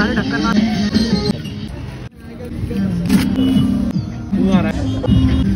सारे ढक्कन मार तू आ रहा है